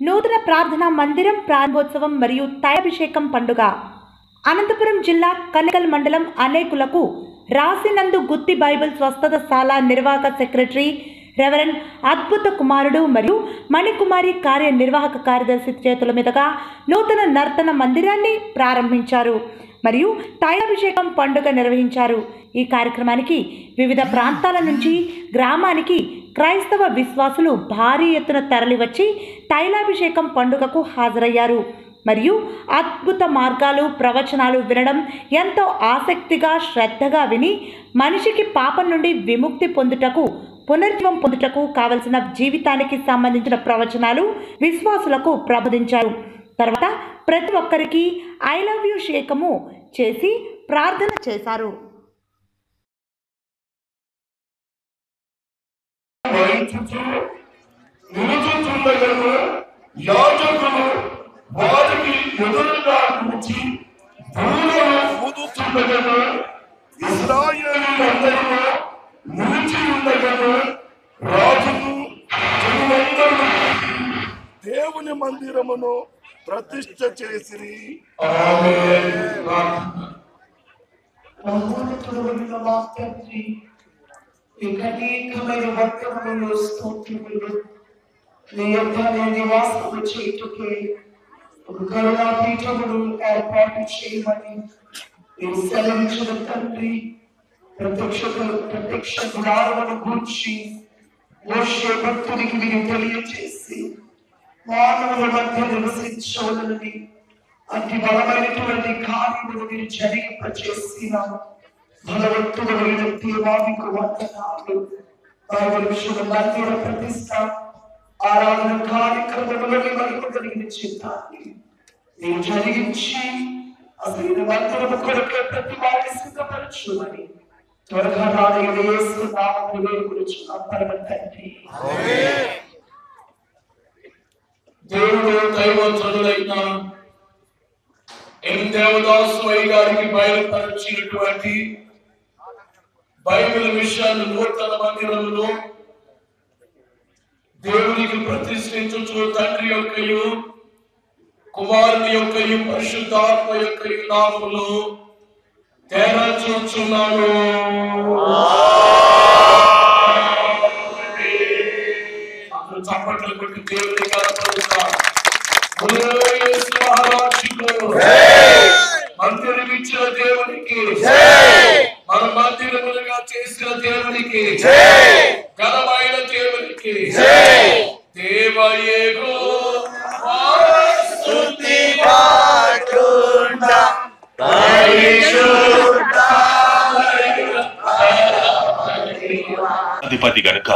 నూతన ప్రార్థనా మందిరం ప్రారంభోత్సవం మరియు తైలాభిషేకం పండుగ. అనంతపురం జిల్లా కనకల్ మండలం అనేకులకు రాసినందు గుత్తి బైబిల్ స్వస్థత శాల నిర్వాహక సెక్రటరీ రెవరెండ్ అద్భుత కుమారుడు మరియు మణికుమారి కార్యనిర్వాహక కార్యదర్శి చేతుల మీదుగా నూతన నర్తన మందిరాన్ని ప్రారంభించారు. మరియు తైలాభిషేకం పండుగ నిర్వహించారు. ఈ కార్యక్రమానికి వివిధ ప్రాంతాల నుంచి గ్రామానికి క్రైస్తవ విశ్వాసులు భారీ ఎత్తున తరలివచ్చి తైలాభిషేకం పండుగకు హాజరయ్యారు. మరియు అద్భుత మార్గాలు ప్రవచనాలు వినడం ఎంతో ఆసక్తిగా శ్రద్ధగా విని మనిషికి పాపం నుండి విముక్తి పొందుటకు పునర్జీవం పొందుటకు కావలసిన జీవితానికి సంబంధించిన ప్రవచనాలు విశ్వాసులకు ప్రబోధించారు. ప్రతి ఒక్కరికి ఐ లవ్ యూ షేకము చేసి ప్రార్థన చేశారు. యాజకులు వారికి ఎదురుగా ఇస్రాయేలీలందరూ నిలిచి జనులందరూ దేవుని మందిరమును ప్రతిష్ట చేసి అనేకమైన వర్తములు స్తోత్రములు నీ యొక్క నివాసము చేయుటకే ఒక ఏర్పాటు చేయమని నేను సెలవించిన తండ్రి ప్రత్యక్ష ప్రత్యక్ష గుణాలను గూర్చి మోషే భక్తునికి మీరు తెలియచేసి మానవుల మధ్య నివసించవలనని అతి బలమైనటువంటి కార్యములు మీరు జరిగింపచేసిన బలవంతుడైన దేవానికి వందనాలు. పరమేశ్వర విషయం మందిర ప్రతిష్ట ఆరాధన కార్యక్రమములని మనకు కలిగిన చిత్తాన్ని నేను జరిగించి అసలు మందిరము కొరకే ప్రతి వారిని సిద్ధపరచుమని త్వరగా రాని యేసు నామములో వేడుకొనుచున్నాం. తండ్రి. దేవుడు దైవజనులైన ఎన్ దేవదాసు గారికి బయలుపరిచినటువంటి బైబిల్ విషయాన్ని నూతన మందిరంలో దేవునికి ప్రతిష్ఠించు తండ్రి యొక్కయు కుమారుని యొక్క పరిశుద్ధాత్మ యొక్క నామములు తేడా చూచున్నాను చప్పట్లు కొట్టి దేవుని కనపడుతున్నారు మందిరం ఇచ్చిన దేవునికి మన మందిరములుగా చేసిన దేవునికి ఘనమైన దేవునికి దేవయేగో స్తుతి అధిపతి గనుక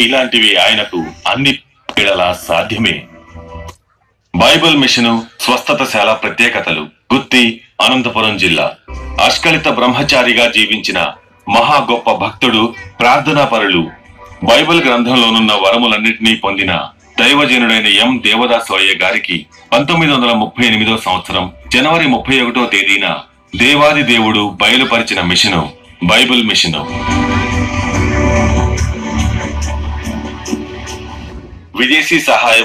ఇలాంటివి ఆయనకు అన్ని వేళలా సాధ్యమే. బైబిల్ మిషను స్వస్థతశాల ప్రత్యేకతలు గుత్తి అనంతపురం జిల్లా. అష్కలిత బ్రహ్మచారిగా జీవించిన మహా గొప్ప భక్తుడు ప్రార్థనాపరులు. బైబిల్ గ్రంథంలోనున్న వరములన్నింటినీ పొందిన దైవజనుడైన ఎం. దేవదాసు అయ్య గారికి పంతొమ్మిది వందల ముప్పై ఎనిమిదో సంవత్సరం జనవరి ముప్పై ఒకటో తేదీన దేవాది దేవుడు బయలుపరిచిన మిషను బైబిల్ మిషను. విదేశీ సహాయం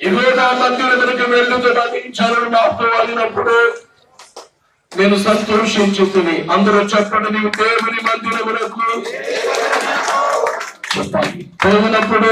ఇవే నా మందిరములకు వెళ్ళుతూ నటించాలని నాతో అడిగినప్పుడు నేను సంతోషించుకుని అందరూ చెప్పండి నీవు దేవుని మందిరములకు చెప్పాలి పోయినప్పుడు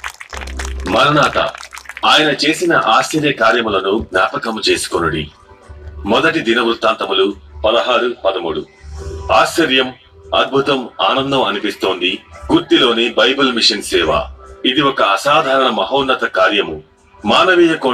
మరణాత ఆయన చేసిన ఆశ్చర్య కార్యములను జ్ఞాపకము చేసుకొనుడి. మొదటి దిన వృత్తాంతములు పదహారు పదమూడు. ఆశ్చర్యం అద్భుతం ఆనందం అనిపిస్తోంది. గుర్తిలోని బైబిల్ మిషన్ సేవ. ఇది ఒక అసాధారణ మహోన్నత కార్యము. మానవీయ కోణ